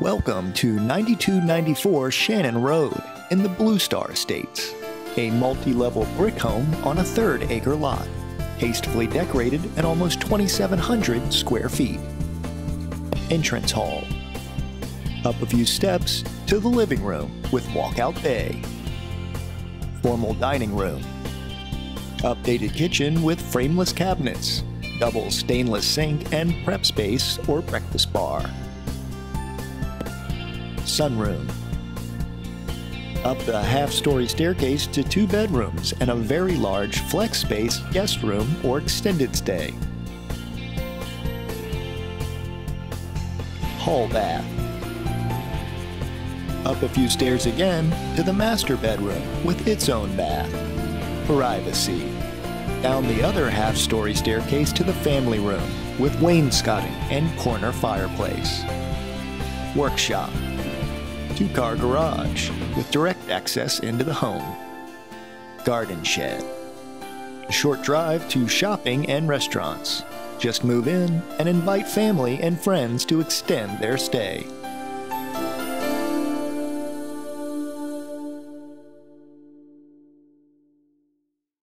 Welcome to 9294 Shannon Road in the Blue Star Estates, a multi level brick home on a third acre lot, hastily decorated at almost 2,700 square feet. Entrance hall. Up a few steps to the living room with walkout bay. Formal dining room. Updated kitchen with frameless cabinets, double stainless sink, and prep space or breakfast bar. Sunroom. Up the half story staircase to two bedrooms and a very large flex space guest room or extended stay. Hall bath. Up a few stairs again to the master bedroom with its own bath. Privacy. Down the other half story staircase to the family room with wainscoting and corner fireplace. Workshop. Two car garage with direct access into the home. Garden shed. A short drive to shopping and restaurants. Just move in and invite family and friends to extend their stay.